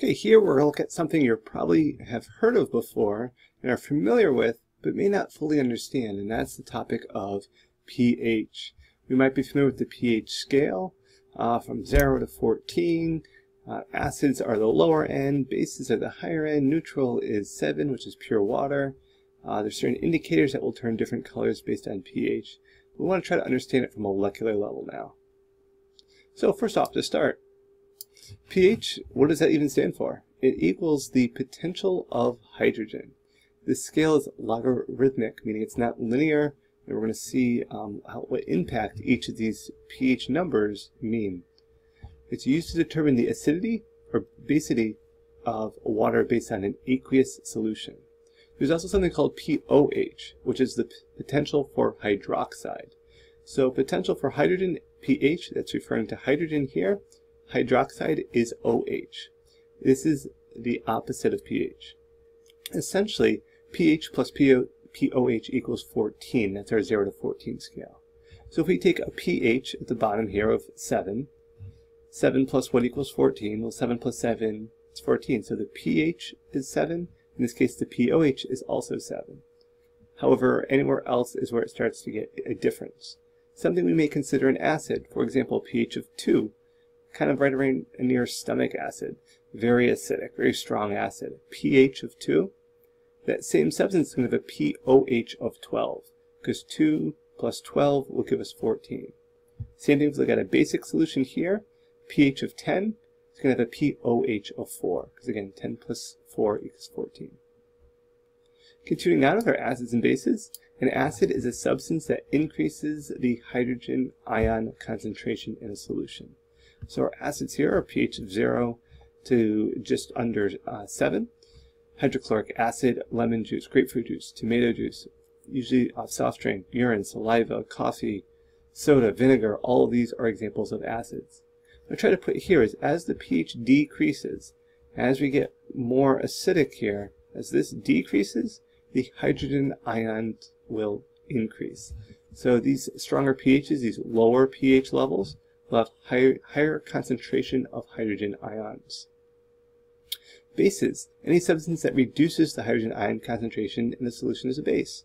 Okay, here we're going to look at something you probably have heard of before and are familiar with, but may not fully understand, and that's the topic of pH. We might be familiar with the pH scale uh, from 0 to 14. Uh, acids are the lower end, bases are the higher end, neutral is 7, which is pure water. Uh, there's certain indicators that will turn different colors based on pH. We want to try to understand it from a molecular level now. So first off, to start, pH, what does that even stand for? It equals the potential of hydrogen. This scale is logarithmic, meaning it's not linear, and we're going to see um, how, what impact each of these pH numbers mean. It's used to determine the acidity or basicity of water based on an aqueous solution. There's also something called POH, which is the potential for hydroxide. So potential for hydrogen pH, that's referring to hydrogen here, hydroxide is OH. This is the opposite of pH. Essentially, pH plus POH equals 14. That's our 0 to 14 scale. So if we take a pH at the bottom here of 7, 7 plus what equals 14? Well, 7 plus 7 is 14. So the pH is 7. In this case, the POH is also 7. However, anywhere else is where it starts to get a difference. Something we may consider an acid, for example, pH of 2, kind of right around near stomach acid. Very acidic, very strong acid. pH of 2. That same substance is going to have a pOH of 12, because 2 plus 12 will give us 14. Same thing if we look at a basic solution here, pH of 10 it's going to have a pOH of 4, because again, 10 plus 4 equals 14. Continuing on with our acids and bases, an acid is a substance that increases the hydrogen ion concentration in a solution. So our acids here are pH of 0 to just under uh, 7. Hydrochloric acid, lemon juice, grapefruit juice, tomato juice, usually uh, soft drink, urine, saliva, coffee, soda, vinegar, all of these are examples of acids. What I try to put here is as the pH decreases, as we get more acidic here, as this decreases, the hydrogen ion will increase. So these stronger pHs, these lower pH levels, will have higher, higher concentration of hydrogen ions. Bases. Any substance that reduces the hydrogen ion concentration in the solution is a base.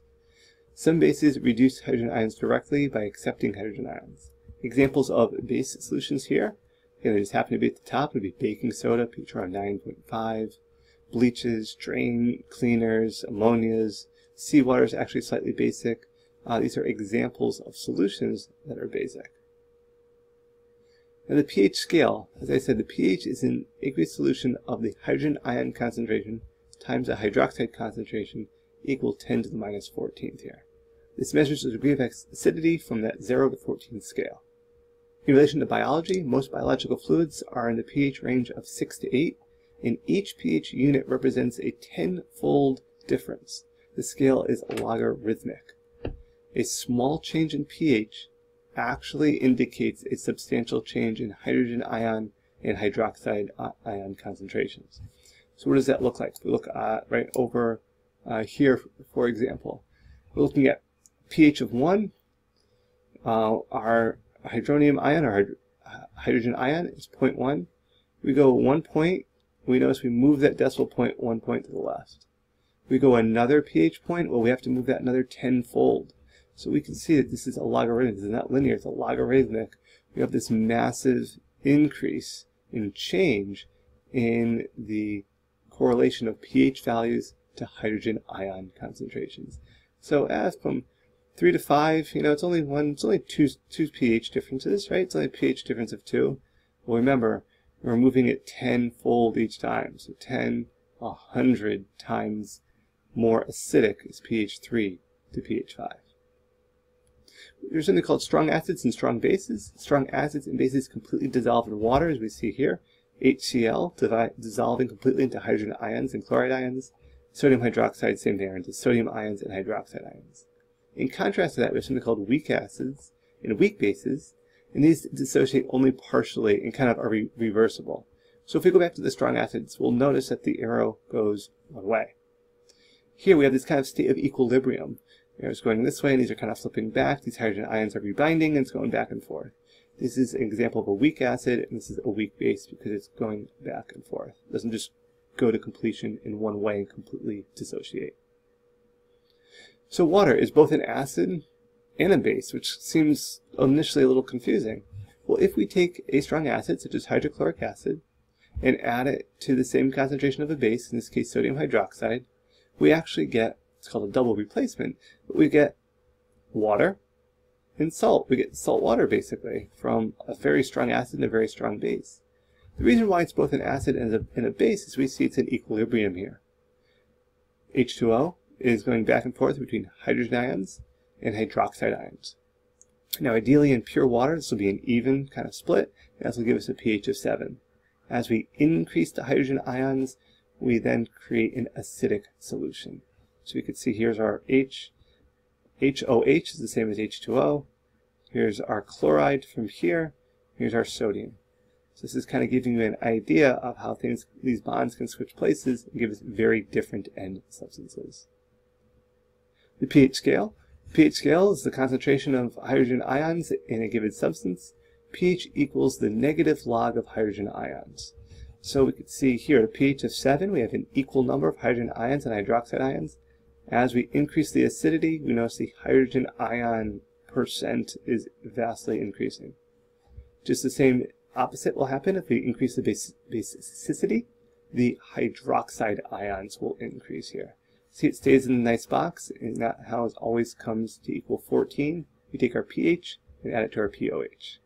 Some bases reduce hydrogen ions directly by accepting hydrogen ions. Examples of base solutions here, again, they just happen to be at the top, would be baking soda, around 9.5, bleaches, drain cleaners, ammonias, seawater is actually slightly basic. Uh, these are examples of solutions that are basic. Now the pH scale, as I said, the pH is an aqueous solution of the hydrogen ion concentration times the hydroxide concentration equal 10 to the minus 14th here. This measures the degree of acidity from that 0 to 14 scale. In relation to biology, most biological fluids are in the pH range of 6 to 8, and each pH unit represents a tenfold difference. The scale is logarithmic. A small change in pH actually indicates a substantial change in hydrogen ion and hydroxide ion concentrations. So what does that look like? If We look at right over uh, here, for example. We're looking at pH of 1. Uh, our hydronium ion, our hydrogen ion is 0.1. We go one point, we notice we move that decimal point one point to the left. We go another pH point, well we have to move that another tenfold. So we can see that this is a logarithmic. This is not linear. It's a logarithmic. We have this massive increase in change in the correlation of pH values to hydrogen ion concentrations. So as from 3 to 5, you know, it's only one, it's only two, two pH differences, right? It's only a pH difference of 2. Well, remember, we're moving it tenfold each time. So 10, 100 times more acidic is pH 3 to pH 5. There's something called strong acids and strong bases. Strong acids and bases completely dissolve in water, as we see here. HCl dissolving completely into hydrogen ions and chloride ions. Sodium hydroxide, same thing, into sodium ions and hydroxide ions. In contrast to that, have something called weak acids and weak bases, and these dissociate only partially and kind of are re reversible. So if we go back to the strong acids, we'll notice that the arrow goes one way. Here we have this kind of state of equilibrium. Arrows going this way, and these are kind of flipping back. These hydrogen ions are rebinding, and it's going back and forth. This is an example of a weak acid, and this is a weak base because it's going back and forth. It doesn't just go to completion in one way and completely dissociate. So water is both an acid and a base, which seems initially a little confusing. Well, if we take a strong acid, such as hydrochloric acid, and add it to the same concentration of a base, in this case sodium hydroxide, we actually get, it's called a double replacement, but we get water and salt. We get salt water, basically, from a very strong acid and a very strong base. The reason why it's both an acid and a, and a base is we see it's in equilibrium here. H2O is going back and forth between hydrogen ions and hydroxide ions. Now ideally in pure water this will be an even kind of split and this will give us a pH of 7. As we increase the hydrogen ions we then create an acidic solution. So we could see here's our H, HOH is the same as H2O. Here's our chloride from here. Here's our sodium. So this is kind of giving you an idea of how things, these bonds can switch places and give us very different end substances. The pH scale. pH scale is the concentration of hydrogen ions in a given substance. pH equals the negative log of hydrogen ions. So we can see here at a pH of 7, we have an equal number of hydrogen ions and hydroxide ions. As we increase the acidity, we notice the hydrogen ion percent is vastly increasing. Just the same opposite will happen if we increase the base basicity. The hydroxide ions will increase here. See, it stays in the nice box, and that how it always comes to equal 14. We take our pH and add it to our pOH.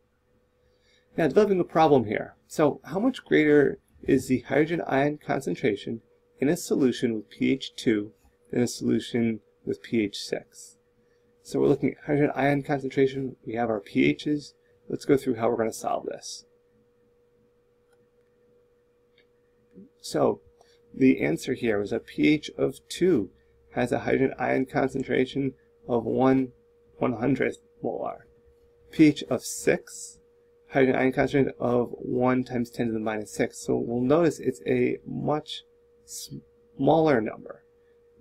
Now, developing a problem here. So, how much greater is the hydrogen ion concentration in a solution with pH 2 than a solution with pH 6? So, we're looking at hydrogen ion concentration. We have our pHs. Let's go through how we're going to solve this. So, the answer here was a pH of 2 has a hydrogen ion concentration of 1 100th molar. pH of 6, hydrogen ion concentration of 1 times 10 to the minus 6. So we'll notice it's a much smaller number,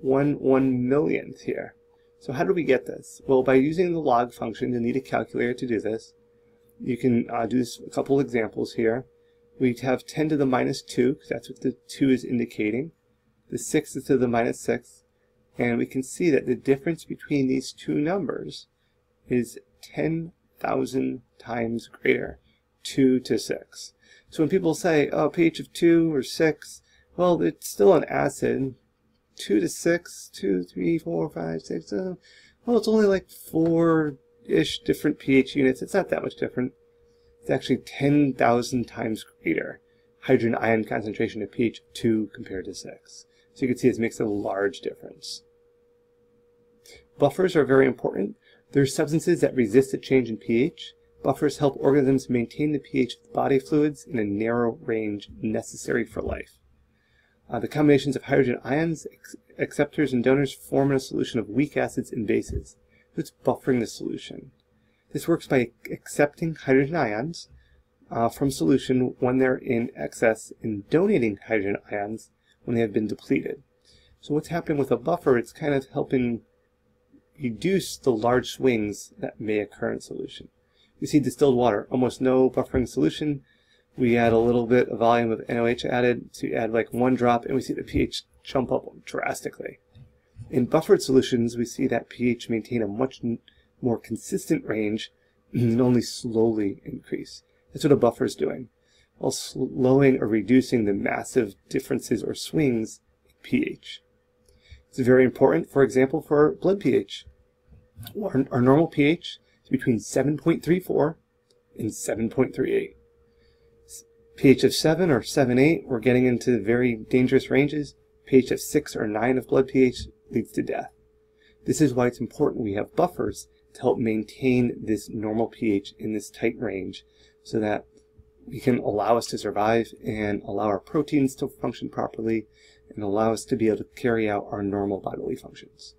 1 1 millionth here. So how do we get this? Well, by using the log function, you need a calculator to do this. You can uh, do this, a couple examples here we have 10 to the minus 2, because that's what the 2 is indicating. The 6 is to the minus 6. And we can see that the difference between these two numbers is 10,000 times greater, 2 to 6. So when people say, oh, pH of 2 or 6, well, it's still an acid. 2 to 6, 2, 3, 4, 5, 6, uh, well, it's only like 4-ish different pH units. It's not that much different. It's actually 10,000 times greater hydrogen ion concentration of pH 2 compared to 6. So you can see this makes a large difference. Buffers are very important. They're substances that resist a change in pH. Buffers help organisms maintain the pH of body fluids in a narrow range necessary for life. Uh, the combinations of hydrogen ions, acceptors, and donors form a solution of weak acids and bases. So it's buffering the solution. This works by accepting hydrogen ions uh, from solution when they're in excess and donating hydrogen ions when they have been depleted. So what's happening with a buffer, it's kind of helping reduce the large swings that may occur in solution. You see distilled water, almost no buffering solution. We add a little bit of volume of NaOH added, so add like one drop and we see the pH jump up drastically. In buffered solutions, we see that pH maintain a much more consistent range and only slowly increase. That's what a buffer is doing, while slowing or reducing the massive differences or swings in pH. It's very important, for example, for blood pH. Our, our normal pH is between 7.34 and 7.38. pH of 7 or 7.8, we're getting into very dangerous ranges. pH of 6 or 9 of blood pH leads to death. This is why it's important we have buffers to help maintain this normal pH in this tight range so that we can allow us to survive and allow our proteins to function properly and allow us to be able to carry out our normal bodily functions.